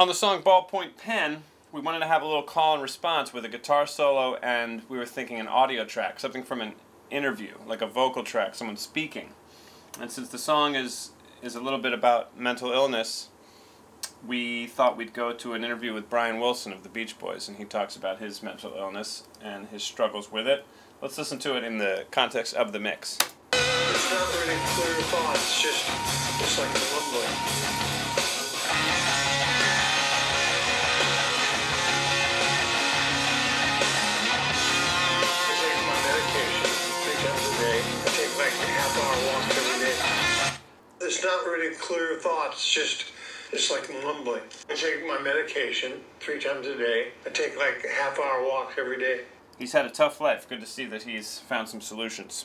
On the song Ballpoint Pen, we wanted to have a little call and response with a guitar solo, and we were thinking an audio track, something from an interview, like a vocal track, someone speaking. And since the song is is a little bit about mental illness, we thought we'd go to an interview with Brian Wilson of the Beach Boys, and he talks about his mental illness and his struggles with it. Let's listen to it in the context of the mix. Not really clear thoughts, just, It's not really clear thoughts, just, it's like mumbling. I take my medication three times a day. I take like a half hour walk every day. He's had a tough life. Good to see that he's found some solutions.